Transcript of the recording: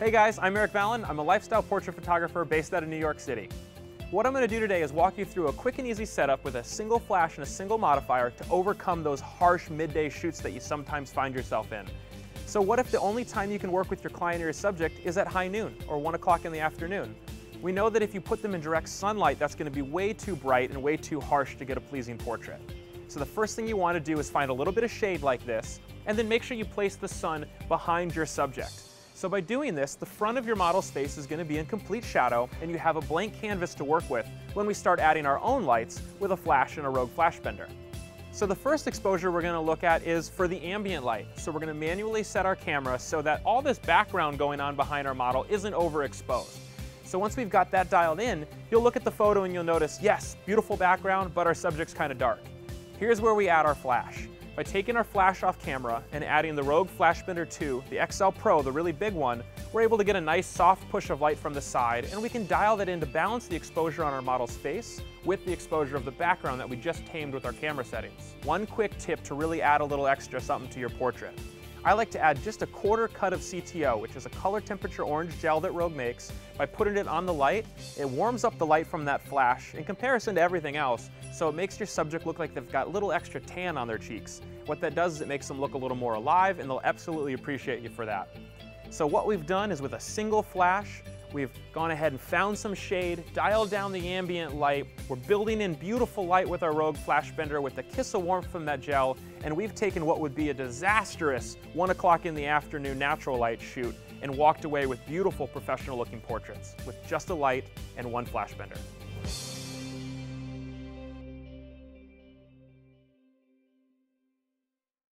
Hey guys, I'm Erik Valind. I'm a lifestyle portrait photographer based out of New York City. What I'm going to do today is walk you through a quick and easy setup with a single flash and a single modifier to overcome those harsh midday shoots that you sometimes find yourself in. So what if the only time you can work with your client or your subject is at high noon or 1 o'clock in the afternoon? We know that if you put them in direct sunlight, that's going to be way too bright and way too harsh to get a pleasing portrait. So the first thing you want to do is find a little bit of shade like this, and then make sure you place the sun behind your subject. So by doing this, the front of your model space is going to be in complete shadow and you have a blank canvas to work with when we start adding our own lights with a flash and a Rogue FlashBender. So the first exposure we're going to look at is for the ambient light. So we're going to manually set our camera so that all this background going on behind our model isn't overexposed. So once we've got that dialed in, you'll look at the photo and you'll notice, yes, beautiful background, but our subject's kind of dark. Here's where we add our flash. By taking our flash off camera and adding the Rogue FlashBender 2, the XL Pro, the really big one, we're able to get a nice soft push of light from the side and we can dial that in to balance the exposure on our model's face with the exposure of the background that we just tamed with our camera settings. One quick tip to really add a little extra something to your portrait. I like to add just a quarter cut of CTO, which is a color temperature orange gel that Rogue makes. By putting it on the light, it warms up the light from that flash in comparison to everything else, so it makes your subject look like they've got a little extra tan on their cheeks. What that does is it makes them look a little more alive, and they'll absolutely appreciate you for that. So what we've done is with a single flash, We've gone ahead and found some shade, dialed down the ambient light. We're building in beautiful light with our Rogue FlashBender with the kiss of warmth from that gel, and we've taken what would be a disastrous one o'clock in the afternoon natural light shoot and walked away with beautiful professional looking portraits with just a light and one FlashBender.